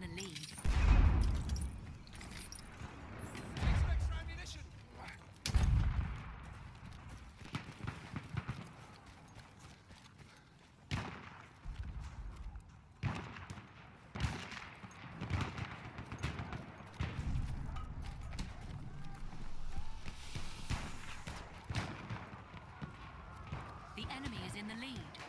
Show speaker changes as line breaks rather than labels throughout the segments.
the lead. The enemy is in the lead.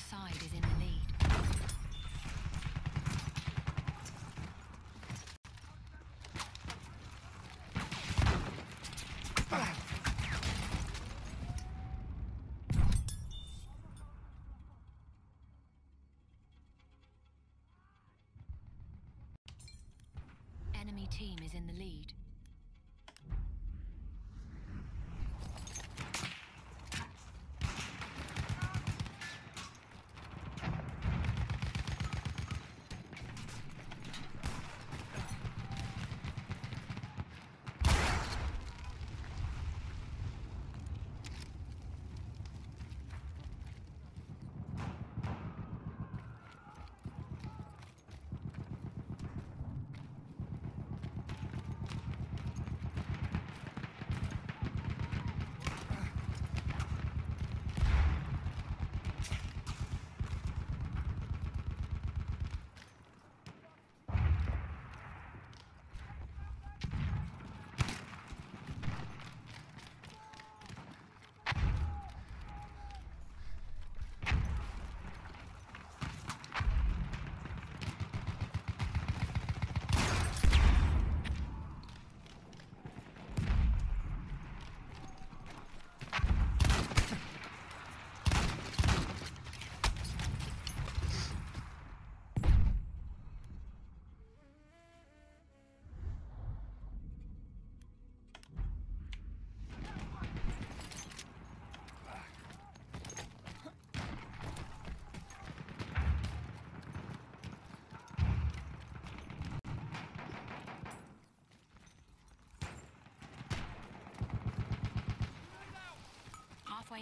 Our side is in the lead. Enemy team is in the lead.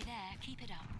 There, keep it up.